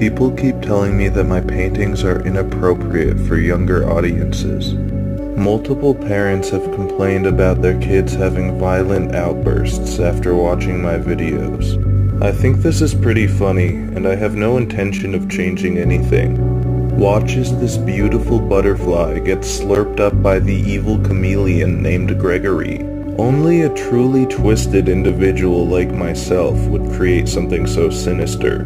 People keep telling me that my paintings are inappropriate for younger audiences. Multiple parents have complained about their kids having violent outbursts after watching my videos. I think this is pretty funny, and I have no intention of changing anything. Watch as this beautiful butterfly gets slurped up by the evil chameleon named Gregory. Only a truly twisted individual like myself would create something so sinister.